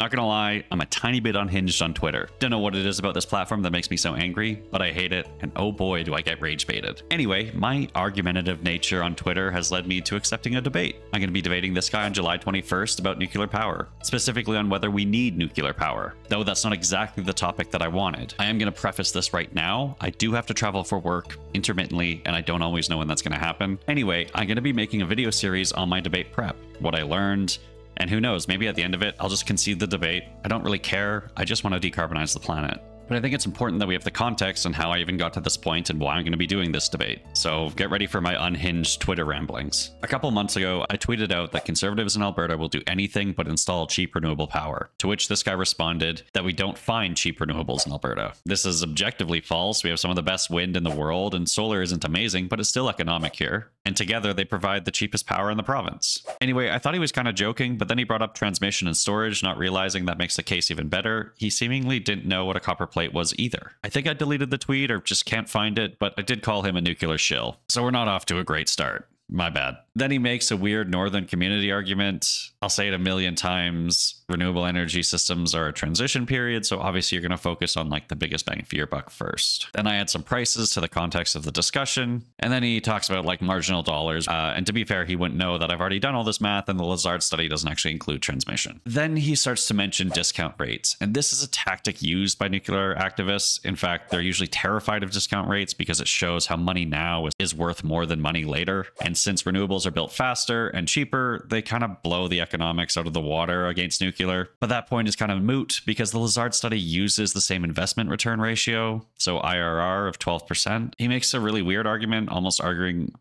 Not gonna lie, I'm a tiny bit unhinged on Twitter. Don't know what it is about this platform that makes me so angry, but I hate it, and oh boy, do I get rage baited. Anyway, my argumentative nature on Twitter has led me to accepting a debate. I'm gonna be debating this guy on July 21st about nuclear power, specifically on whether we need nuclear power. Though that's not exactly the topic that I wanted. I am gonna preface this right now. I do have to travel for work intermittently, and I don't always know when that's gonna happen. Anyway, I'm gonna be making a video series on my debate prep, what I learned, and who knows, maybe at the end of it, I'll just concede the debate. I don't really care. I just want to decarbonize the planet. But I think it's important that we have the context on how I even got to this point and why I'm going to be doing this debate. So get ready for my unhinged Twitter ramblings. A couple months ago, I tweeted out that conservatives in Alberta will do anything but install cheap renewable power. To which this guy responded that we don't find cheap renewables in Alberta. This is objectively false. We have some of the best wind in the world, and solar isn't amazing, but it's still economic here. And together, they provide the cheapest power in the province. Anyway, I thought he was kind of joking, but then he brought up transmission and storage, not realizing that makes the case even better. He seemingly didn't know what a copper plate was either. I think I deleted the tweet or just can't find it, but I did call him a nuclear shill. So we're not off to a great start. My bad. Then he makes a weird northern community argument. I'll say it a million times. Renewable energy systems are a transition period, so obviously you're going to focus on like the biggest bang for your buck first. Then I add some prices to the context of the discussion, and then he talks about like marginal dollars. Uh, and to be fair, he wouldn't know that I've already done all this math, and the Lazard study doesn't actually include transmission. Then he starts to mention discount rates, and this is a tactic used by nuclear activists. In fact, they're usually terrified of discount rates because it shows how money now is, worth more than money later. And since renewables are built faster and cheaper, they kind of blow the economics out of the water against nuclear. But that point is kind of moot because the Lazard study uses the same investment return ratio, so IRR of 12%. He makes a really weird argument, almost arguing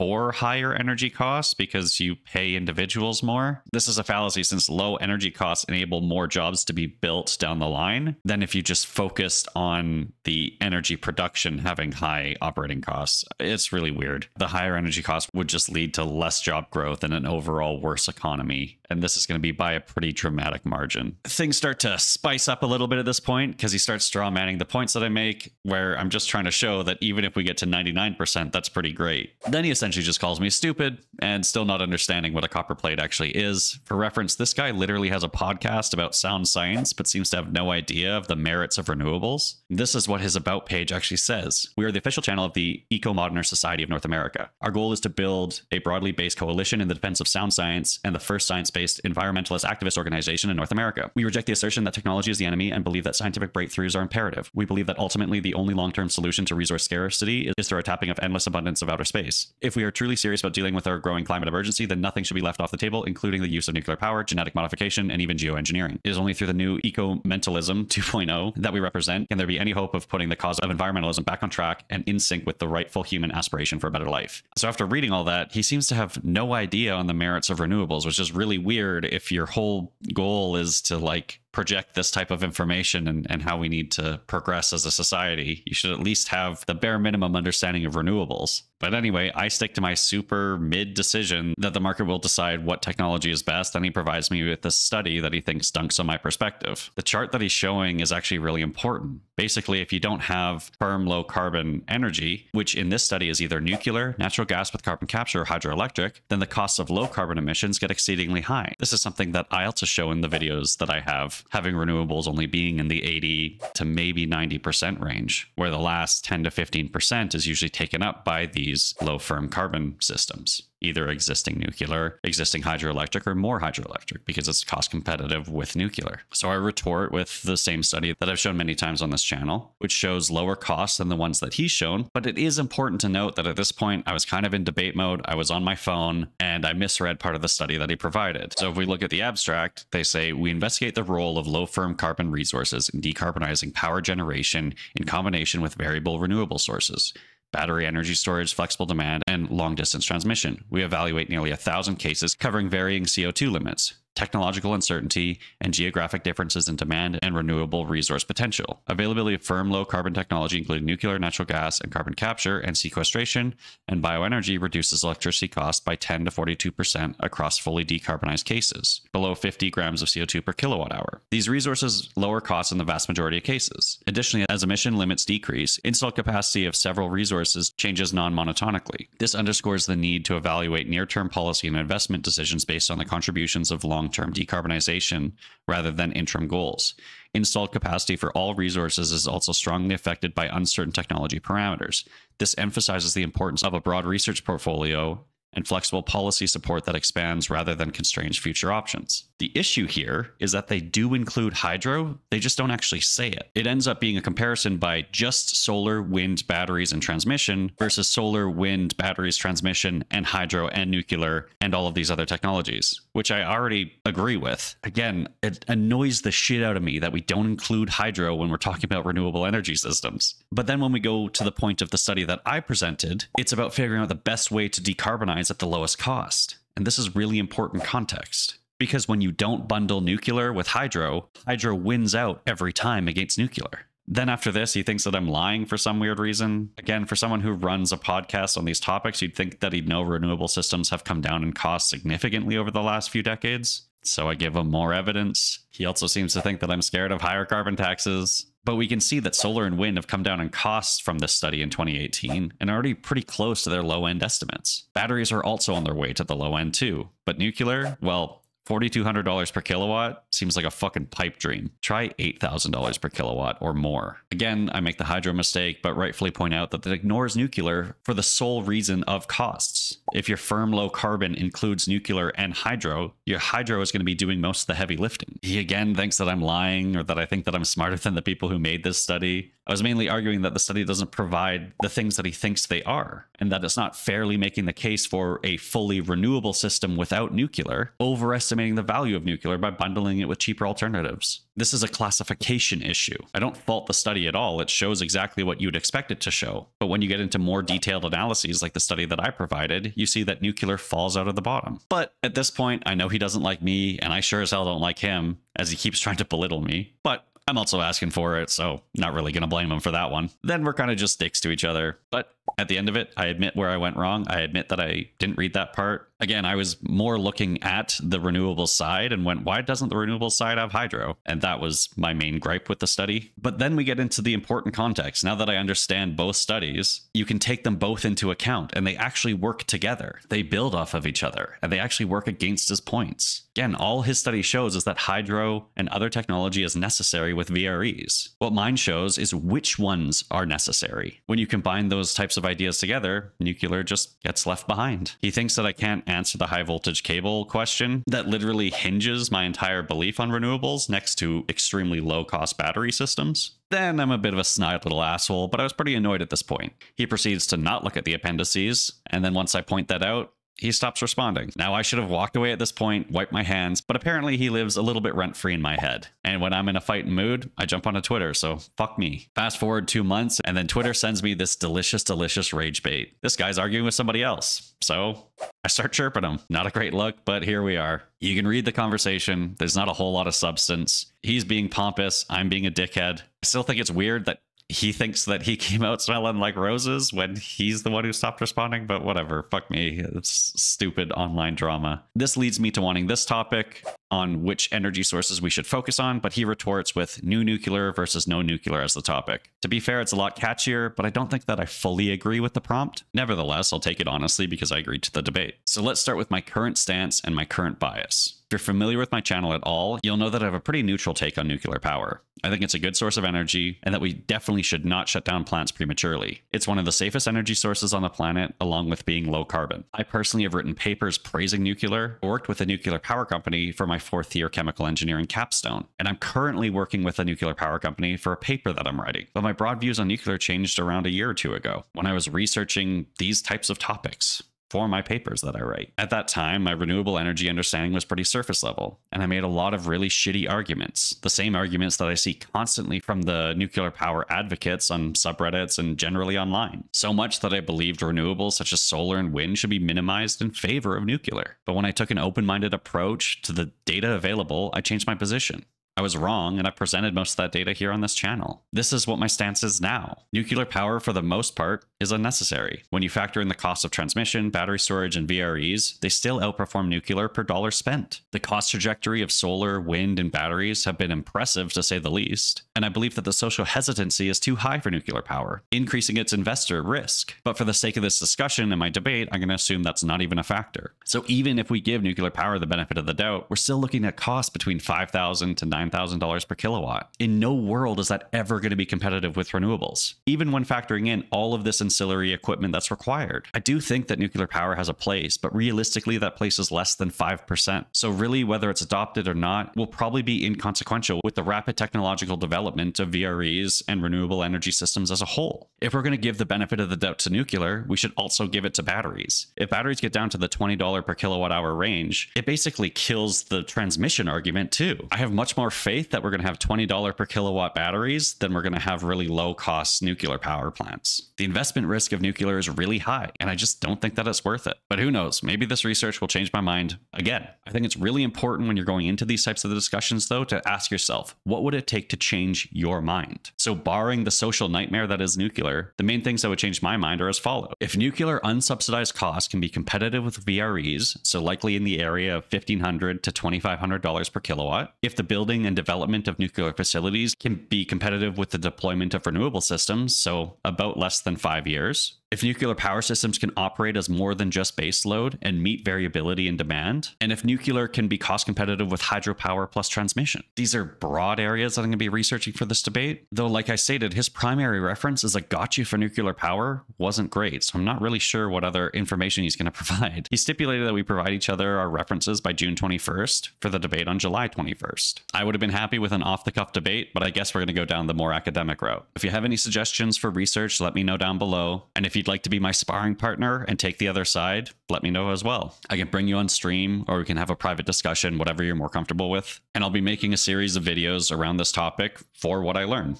for higher energy costs because you pay individuals more. This is a fallacy since low energy costs enable more jobs to be built down the line than if you just focused on the energy production having high operating costs. It's really weird. The higher energy costs would just lead to less job growth and an overall worse economy. And this is going to be by a pretty dramatic margin. Things start to spice up a little bit at this point because he starts straw manning the points that I make, where I'm just trying to show that even if we get to 99%, that's pretty great. Then he essentially just calls me stupid and still not understanding what a copper plate actually is. For reference, this guy literally has a podcast about sound science, but seems to have no idea of the merits of renewables. This is what his About page actually says. We are the official channel of the Ecomodernist Society of North America. Our goal is to build a broadly based coalition in the defense of sound science and the first science based environmentalist activist organization in North America. We reject the assertion that technology is the enemy and believe that scientific breakthroughs are imperative. We believe that ultimately the only long term solution to resource scarcity is through a tapping of endless abundance of outer space. If we are truly serious about dealing with our growing climate emergency, then nothing should be left off the table, including the use of nuclear power, genetic modification, and even geoengineering. It is only through the new eco-mentalism 2.0 that we represent can there be any hope of putting the cause of environmentalism back on track and in sync with the rightful human aspiration for a better life. So after reading all that, he seems to have no idea on the merits of renewables, which is really weird if your whole goal is to like project this type of information and, and how we need to progress as a society, you should at least have the bare minimum understanding of renewables. But anyway, I stick to my super mid decision that the market will decide what technology is best, and he provides me with this study that he thinks dunks on my perspective. The chart that he's showing is actually really important. Basically, if you don't have firm low carbon energy, which in this study is either nuclear, natural gas with carbon capture, or hydroelectric, then the costs of low carbon emissions get exceedingly high. This is something that I also show in the videos that I have having renewables only being in the 80 to maybe 90% range, where the last 10 to 15% is usually taken up by these low firm carbon systems either existing nuclear, existing hydroelectric, or more hydroelectric because it's cost competitive with nuclear. So I retort with the same study that I've shown many times on this channel, which shows lower costs than the ones that he's shown. But it is important to note that at this point, I was kind of in debate mode. I was on my phone and I misread part of the study that he provided. So if we look at the abstract, they say we investigate the role of low firm carbon resources in decarbonizing power generation in combination with variable renewable sources battery energy storage, flexible demand, and long distance transmission. We evaluate nearly a thousand cases covering varying CO2 limits technological uncertainty, and geographic differences in demand and renewable resource potential. Availability of firm low carbon technology, including nuclear, natural gas, and carbon capture and sequestration, and bioenergy reduces electricity costs by 10 to 42% across fully decarbonized cases, below 50 grams of CO2 per kilowatt hour. These resources lower costs in the vast majority of cases. Additionally, as emission limits decrease, installed capacity of several resources changes non monotonically. This underscores the need to evaluate near term policy and investment decisions based on the contributions of long long term decarbonization rather than interim goals. Installed capacity for all resources is also strongly affected by uncertain technology parameters. This emphasizes the importance of a broad research portfolio and flexible policy support that expands rather than constrains future options. The issue here is that they do include hydro, they just don't actually say it. It ends up being a comparison by just solar, wind, batteries, and transmission versus solar, wind, batteries, transmission, and hydro and nuclear and all of these other technologies, which I already agree with. Again, it annoys the shit out of me that we don't include hydro when we're talking about renewable energy systems. But then when we go to the point of the study that I presented, it's about figuring out the best way to decarbonize at the lowest cost. And this is really important context. Because when you don't bundle nuclear with hydro, hydro wins out every time against nuclear. Then after this, he thinks that I'm lying for some weird reason. Again, for someone who runs a podcast on these topics, you'd think that he'd know renewable systems have come down in cost significantly over the last few decades. So I give him more evidence. He also seems to think that I'm scared of higher carbon taxes. But we can see that solar and wind have come down in costs from this study in 2018 and are already pretty close to their low end estimates. Batteries are also on their way to the low end too. But nuclear, well, $4,200 per kilowatt seems like a fucking pipe dream. Try $8,000 per kilowatt or more. Again, I make the hydro mistake, but rightfully point out that it ignores nuclear for the sole reason of costs. If your firm low carbon includes nuclear and hydro, your hydro is going to be doing most of the heavy lifting. He again thinks that I'm lying or that I think that I'm smarter than the people who made this study. I was mainly arguing that the study doesn't provide the things that he thinks they are, and that it's not fairly making the case for a fully renewable system without nuclear, overestimating the value of nuclear by bundling it with cheaper alternatives. This is a classification issue. I don't fault the study at all. It shows exactly what you'd expect it to show. But when you get into more detailed analyses like the study that I provided, you see that nuclear falls out of the bottom. But at this point, I know he doesn't like me, and I sure as hell don't like him, as he keeps trying to belittle me. But I'm also asking for it, so not really going to blame him for that one. Then we're kind of just dicks to each other. But at the end of it, I admit where I went wrong. I admit that I didn't read that part. Again, I was more looking at the renewable side and went, why doesn't the renewable side have hydro? And that was my main gripe with the study. But then we get into the important context. Now that I understand both studies, you can take them both into account and they actually work together. They build off of each other and they actually work against his points. Again, all his study shows is that hydro and other technology is necessary with VREs. What mine shows is which ones are necessary. When you combine those types of ideas together, nuclear just gets left behind. He thinks that I can't answer the high voltage cable question that literally hinges my entire belief on renewables next to extremely low cost battery systems. Then I'm a bit of a snide little asshole, but I was pretty annoyed at this point. He proceeds to not look at the appendices, and then once I point that out, he stops responding. Now, I should have walked away at this point, wiped my hands, but apparently he lives a little bit rent free in my head. And when I'm in a fighting mood, I jump onto Twitter, so fuck me. Fast forward two months, and then Twitter sends me this delicious, delicious rage bait. This guy's arguing with somebody else. So I start chirping him. Not a great look, but here we are. You can read the conversation. There's not a whole lot of substance. He's being pompous. I'm being a dickhead. I still think it's weird that he thinks that he came out smelling like roses when he's the one who stopped responding, but whatever. Fuck me. It's stupid online drama. This leads me to wanting this topic on which energy sources we should focus on, but he retorts with new nuclear versus no nuclear as the topic. To be fair, it's a lot catchier, but I don't think that I fully agree with the prompt. Nevertheless, I'll take it honestly because I agreed to the debate. So let's start with my current stance and my current bias. If you're familiar with my channel at all, you'll know that I have a pretty neutral take on nuclear power. I think it's a good source of energy and that we definitely should not shut down plants prematurely. It's one of the safest energy sources on the planet, along with being low carbon. I personally have written papers praising nuclear, worked with a nuclear power company for my fourth year chemical engineering capstone, and I'm currently working with a nuclear power company for a paper that I'm writing. But my broad views on nuclear changed around a year or two ago when I was researching these types of topics for my papers that I write. At that time, my renewable energy understanding was pretty surface level, and I made a lot of really shitty arguments. The same arguments that I see constantly from the nuclear power advocates on subreddits and generally online. So much that I believed renewables such as solar and wind should be minimized in favor of nuclear. But when I took an open minded approach to the data available, I changed my position. I was wrong, and I presented most of that data here on this channel. This is what my stance is now. Nuclear power, for the most part, is unnecessary. When you factor in the cost of transmission, battery storage, and VREs, they still outperform nuclear per dollar spent. The cost trajectory of solar, wind, and batteries have been impressive to say the least, and I believe that the social hesitancy is too high for nuclear power, increasing its investor risk. But for the sake of this discussion and my debate, I'm going to assume that's not even a factor. So even if we give nuclear power the benefit of the doubt, we're still looking at costs between 5,000 to $9,000 per kilowatt. In no world is that ever going to be competitive with renewables, even when factoring in all of this ancillary equipment that's required. I do think that nuclear power has a place, but realistically, that place is less than 5%. So, really, whether it's adopted or not will probably be inconsequential with the rapid technological development of VREs and renewable energy systems as a whole. If we're going to give the benefit of the doubt to nuclear, we should also give it to batteries. If batteries get down to the $20 per kilowatt hour range, it basically kills the transmission argument too. I have much more faith that we're going to have $20 per kilowatt batteries then we're going to have really low cost nuclear power plants. The investment risk of nuclear is really high, and I just don't think that it's worth it. But who knows? Maybe this research will change my mind. Again, I think it's really important when you're going into these types of discussions, though, to ask yourself, what would it take to change your mind? So, barring the social nightmare that is nuclear, the main things that would change my mind are as follow. If nuclear unsubsidized costs can be competitive with VREs, so likely in the area of 1,500 to $2,500 per kilowatt, if the building and development of nuclear facilities can be competitive with the deployment of renewable systems, so about less than five years, if nuclear power systems can operate as more than just baseload and meet variability in demand, and if nuclear can be cost competitive with hydropower plus transmission. These are broad areas that I'm going to be researching for this debate. Though, like I stated, his primary reference as a gotcha for nuclear power wasn't great, so I'm not really sure what other information he's going to provide. He stipulated that we provide each other our references by June 21st for the debate on July 21st. I would have been happy with an off the cuff debate, but I guess we're going to go down the more academic route. If you have any suggestions for research, let me know down below. And if you you'd like to be my sparring partner and take the other side, let me know as well. I can bring you on stream or we can have a private discussion, whatever you're more comfortable with. And I'll be making a series of videos around this topic for what I learn.